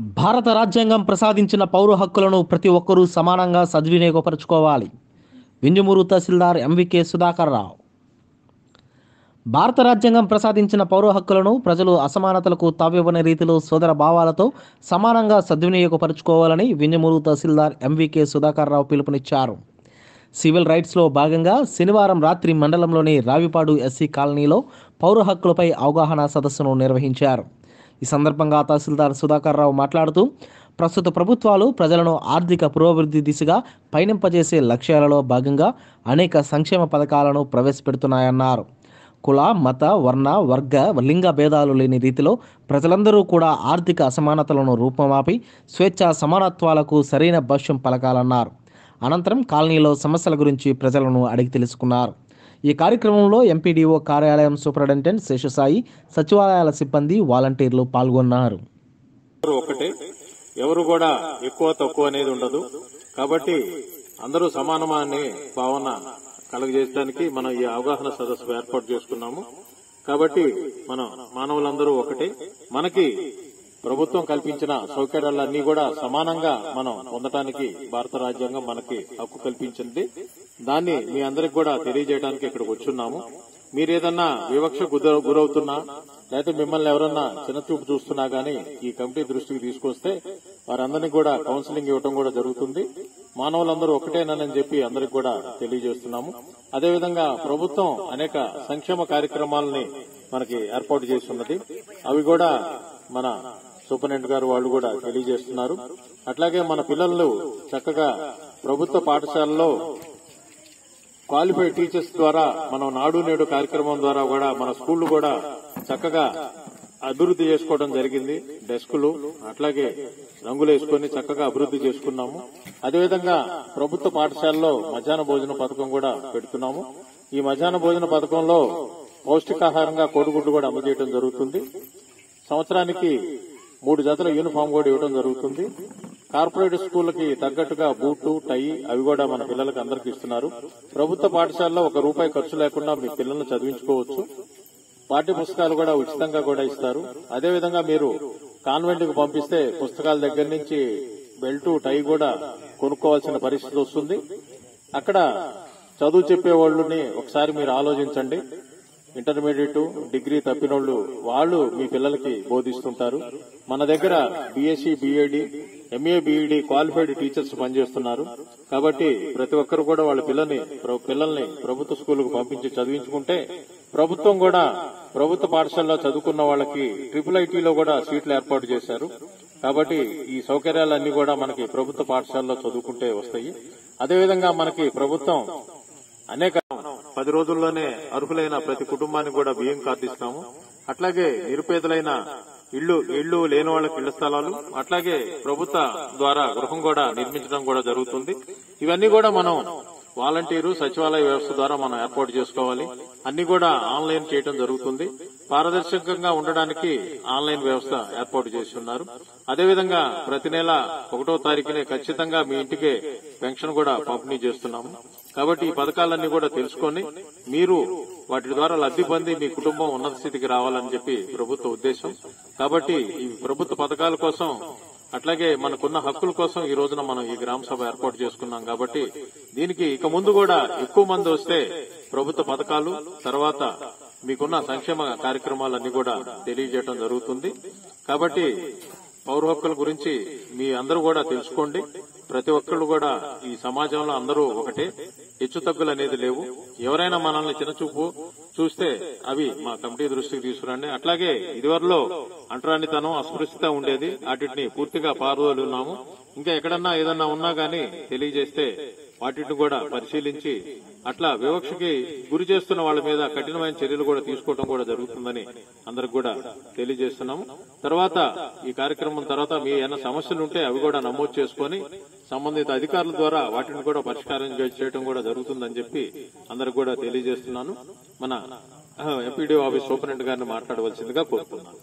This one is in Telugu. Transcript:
భారత రాజ్యాంగం ప్రసాదించిన పౌర హక్కులను ప్రతి ఒక్కరూ సమానంగా సద్వినియోగపరచుకోవాలి. వింజమూరు తహసీల్దార్ ఎంవికే సుధాకర్ రావు. భారత రాజ్యాంగం ప్రసాదించిన పౌర హక్కులను ప్రజలు అసమానతలకు తావివ్వని రీతిలో సోదర భావాలతో సమానంగా సద్వినియోగపరచుకోవాలని వింజమూరు తహసీల్దార్ ఎంవికే సుధాకర్ రావు పిలుపునిచ్చారు. సివిల్ రైట్స్లో భాగంగా శనివారం రాత్రి మండలంలోని రావిపాడు ఎస్సీ కాలనీలో పౌర హక్కులపై అవగాహన సదస్సును నిర్వహించారు. ఈ సందర్భంగా తహసీల్దార్ సుధాకర్ రావు మాట్లాడుతూ ప్రస్తుత ప్రభుత్వాలు ప్రజలను ఆర్థిక పురోభివృద్ధి దిశగా పయనింపజేసే లక్ష్యాలలో భాగంగా అనేక సంక్షేమ పథకాలను ప్రవేశపెడుతున్నాయన్నారు. కుల మత వర్ణ వర్గ లింగ భేదాలు లేని రీతిలో ప్రజలందరూ కూడా ఆర్థిక అసమానతలను రూపమాపి స్వేచ్ఛ సమానత్వాలకు సరైన భాష్యం పలకాలన్నారు. అనంతరం కాలనీలో సమస్యల గురించి ప్రజలను అడిగి తెలుసుకున్నారు. ఈ కార్యక్రమంలో ఎంపీడీఓ కార్యాలయం సూపరింటెండెంట్ శేషసాయి సచివాలయాల సిబ్బంది వాలంటీర్లు పాల్గొన్నారు. ఒకటే ఎవరు కూడా ఎక్కువ తక్కువ అనేది ఉండదు. కాబట్టి అందరూ సమానమా అనే భావన కలుగజేయడానికి మనం ఈ అవగాహన సదస్సు ఏర్పాటు చేసుకున్నాము. కాబట్టి మనం మానవులందరూ ఒకటే. మనకి ప్రభుత్వం కల్పించిన సౌకర్యాలన్నీ కూడా సమానంగా మనం పొందటానికి భారత రాజ్యాంగం మనకి హక్కు కల్పించింది. దాన్ని మీ అందరికి కూడా తెలియజేయడానికి ఇక్కడికి వచ్చున్నాము. మీరు ఏదన్నా వివక్ష గుర- గురవుతున్నా లేకపోతే మిమ్మల్ని ఎవరన్నా చిన్నచూపు చూస్తున్నా గానీ ఈ కమిటీ దృష్టికి తీసుకొస్తే వారందరినీ కూడా కౌన్సిలింగ్ ఇవ్వడం కూడా జరుగుతుంది. మానవులందరూ ఒకటేనని చెప్పి అందరికి కూడా తెలియజేస్తున్నాము. అదేవిధంగా ప్రభుత్వం అనేక సంక్షేమ కార్యక్రమాలని మనకి ఏర్పాటు చేస్తున్నది. అవి కూడా మన సూపరింటెండెంట్ గారు వాళ్ళు కూడా తెలియజేస్తున్నారు. అట్లాగే మన పిల్లలు చక్కగా ప్రభుత్వ పాఠశాలలో క్వాలిఫైడ్ టీచర్స్ ద్వారా మనం నాడు నేడు కార్యక్రమం ద్వారా కూడా మన స్కూళ్ళు కూడా చక్కగా అభివృద్ధి చేసుకోవడం జరిగింది. డెస్కులు అట్లాగే రంగులు వేసుకొని చక్కగా అభివృద్ధి చేసుకున్నాము. అదేవిధంగా ప్రభుత్వ పాఠశాలలో మధ్యాహ్న భోజన పథకం కూడా పెడుతున్నాము. ఈ మధ్యాహ్న భోజన పథకంలో పౌష్టికాహారంగా కోడిగుడ్లు కూడా అమలు చేయడం జరుగుతుంది. సంవత్సరానికి మూడు జతల యూనిఫామ్ కూడా ఇవ్వడం జరుగుతుంది. కార్పొరేట్ స్కూళ్ళకి తగ్గట్టుగా బూటు టై అవి కూడా మన పిల్లలకు అందరికి ఇస్తున్నారు. ప్రభుత్వ పాఠశాలలో ఒక రూపాయి ఖర్చు లేకుండా మీ పిల్లల్ని చదివించుకోవచ్చు. పాఠ్య పుస్తకాలు కూడా ఉచితంగా కూడా ఇస్తారు. అదేవిధంగా మీరు కాన్వెంట్కు పంపిస్తే పుస్తకాల దగ్గర నుంచి బెల్టు టై కూడా కొనుక్కోవాల్సిన పరిస్థితి వస్తుంది. అక్కడ చదువు చెప్పే వాళ్ళని ఒకసారి మీరు ఆలోచించండి. ఇంటర్మీడియట్ డిగ్రీ తప్పినోళ్ళు వాళ్ళు మీ పిల్లలకి బోధిస్తుంటారు. మన దగ్గర BSc BEd MA BEd qualified teachers పనిచేస్తున్నారు. కాబట్టి ప్రతి ఒక్కరు కూడా వాళ్ళ పిల్లల్ని ప్ర- పిల్లల్ని ప్రభుత్వ స్కూల్కు పంపించి చదివించుకుంటే ప్రభుత్వం కూడా ప్రభుత్వ పాఠశాలలో చదువుకున్న వాళ్ళకి ట్రిపుల్ ఐటీలో కూడా సీట్లు ఏర్పాటు చేశారు. కాబట్టి ఈ సౌకర్యాలన్నీ కూడా మనకి ప్రభుత్వ పాఠశాలలో చదువుకుంటే వస్తాయి. అదేవిధంగా మనకి ప్రభుత్వం అనేక పది రోజుల్లోనే అర్హులైన ప్రతి కుటుంబానికి కూడా బియ్యం కార్డు ఇస్తాము. అట్లాగే నిరుపేదలైన ఇళ్ళు ఇళ్ళు లేని వాళ్ళకి ఇళ్ళ స్థలాలు అట్లాగే ప్రభుత్వ ద్వారా గృహం కూడా నిర్మించడం కూడా జరుగుతుంది. ఇవన్నీ కూడా మనం వాలంటీరు సచివాలయ వ్యవస్థ ద్వారా మనం ఏర్పాటు చేసుకోవాలి. అన్ని కూడా ఆన్లైన్ చేయడం జరుగుతుంది. పారదర్శకంగా ఉండడానికి ఆన్లైన్ వ్యవస్థ ఏర్పాటు చేసి ఉన్నారు అదేవిధంగా ప్రతి నెల ఒకటో తారీఖునే ఖచ్చితంగా మీ ఇంటికే పెన్షన్ కూడా పంపిణీ చేస్తున్నాము. కాబట్టి ఈ పథకాలన్నీ కూడా తెలుసుకొని మీరు వాటి ద్వారా లబ్ది పొంది మీ కుటుంబం ఉన్నత స్థితికి రావాలని చెప్పి ప్రభుత్వ ఉద్దేశం. కాబట్టి ఈ ప్రభుత్వ పథకాల కోసం అట్లాగే మనకున్న హక్కుల కోసం ఈ రోజున మనం ఈ గ్రామ సభ ఏర్పాటు చేసుకున్నాం కాబట్టి దీనికి ఇక ముందు కూడా ఎక్కువ మంది వస్తే ప్రభుత్వ పథకాలు తర్వాత మీకున్న సంక్షేమ కార్యక్రమాలన్నీ కూడా తెలియజేయడం జరుగుతుంది. కాబట్టి పౌర హక్కుల గురించి మీ అందరూ కూడా తెలుసుకోండి. ప్రతి ఒక్కరు కూడా ఈ సమాజంలో అందరూ ఒకటే. హెచ్చు తగ్గులు అనేది లేవు. ఎవరైనా మనల్ని చిన్నచూపు చూస్తే అవి మా కమిటీ దృష్టికి తీసుకురండి. అట్లాగే ఇదివరలో అంటరానితనం అస్పృశ్యత ఉండేది. వాటిని పూర్తిగా పారుదలున్నాము. ఇంకా ఎక్కడన్నా ఏదన్నా ఉన్నా గానీ తెలియజేస్తే వాటిని కూడా పరిశీలించి అట్లా వివక్షకి గురి చేస్తున్న వాళ్ళ మీద కఠినమైన చర్యలు కూడా తీసుకోవడం కూడా జరుగుతుందని అందరికి కూడా తెలియజేస్తున్నాము. తర్వాత ఈ కార్యక్రమం తర్వాత మీ ఏమైనా సమస్యలు ఉంటే అవి కూడా నమోదు చేసుకొని సంబంధిత అధికారుల ద్వారా వాటిని కూడా పరిష్కారం చేయడం కూడా జరుగుతుందని చెప్పి అందరికి కూడా తెలియజేస్తున్నాను. మన ఎంపీడీ ఆఫీస్ సూపరింటెండెంట్ గారిని మాట్లాడవలసిందిగా కోరుతున్నాను.